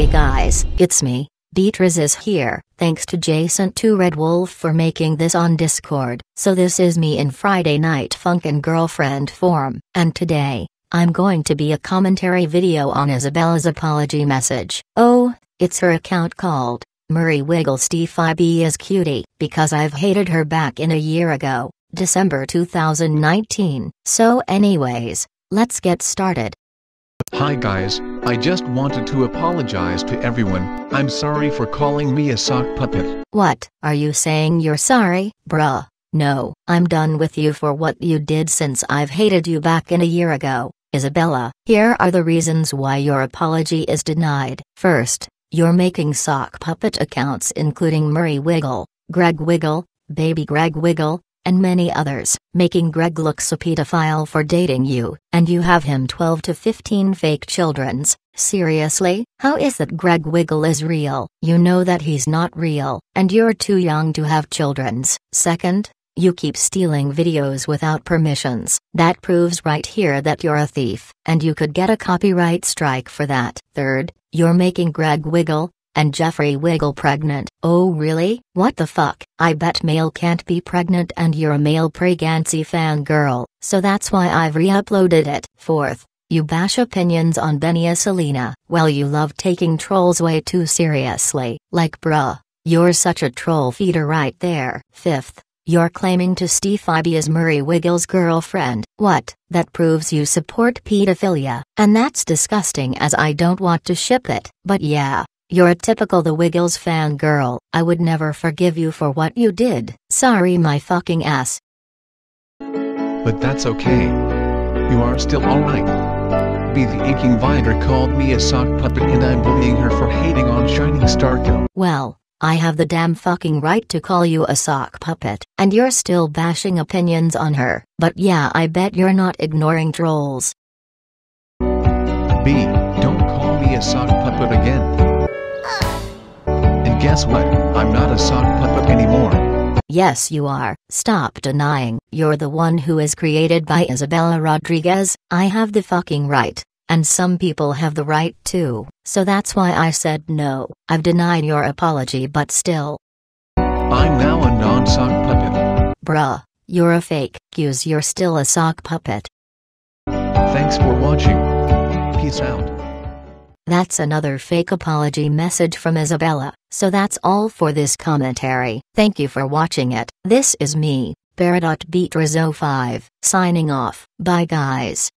Hey guys, it's me, Beatriz is here, thanks to Jason to Red Wolf for making this on Discord. So this is me in Friday Night Funkin' girlfriend form, and today, I'm going to be a commentary video on Isabella's apology message. Oh, it's her account called, Murray Wiggle Steve is cutie, because I've hated her back in a year ago, December 2019. So anyways, let's get started. Hi guys, I just wanted to apologize to everyone, I'm sorry for calling me a sock puppet. What, are you saying you're sorry, bruh? No, I'm done with you for what you did since I've hated you back in a year ago, Isabella. Here are the reasons why your apology is denied. First, you're making sock puppet accounts including Murray Wiggle, Greg Wiggle, Baby Greg Wiggle, and many others, making Greg look so pedophile for dating you, and you have him 12 to 15 fake children's. Seriously? How is that Greg Wiggle is real? You know that he's not real, and you're too young to have children's. Second, you keep stealing videos without permissions. That proves right here that you're a thief, and you could get a copyright strike for that. Third, you're making Greg Wiggle, and Jeffrey Wiggle pregnant. Oh really? What the fuck? I bet male can't be pregnant and you're a male pregnancy fangirl, so that's why I've re-uploaded it. Fourth, you bash opinions on Benia Selena. Well you love taking trolls way too seriously. Like bruh, you're such a troll feeder right there. Fifth, you're claiming to Steve Ivy as Murray Wiggle's girlfriend. What? That proves you support pedophilia. And that's disgusting as I don't want to ship it. But yeah, you're a typical The Wiggles fan girl. I would never forgive you for what you did. Sorry my fucking ass. But that's okay. You are still alright. Be the inking Viger called me a sock puppet and I'm bullying her for hating on Shining Star Girl. Well, I have the damn fucking right to call you a sock puppet, and you're still bashing opinions on her. But yeah, I bet you're not ignoring trolls. B, don't call me a sock puppet again guess what? I'm not a sock puppet anymore. Yes you are. Stop denying. You're the one who is created by Isabella Rodriguez. I have the fucking right. And some people have the right too. So that's why I said no. I've denied your apology but still. I'm now a non-sock puppet. Bruh, you're a fake. Cuse you're still a sock puppet. Thanks for watching. Peace out. That's another fake apology message from Isabella, so that's all for this commentary. Thank you for watching it. This is me, Beatriz05, signing off. Bye guys.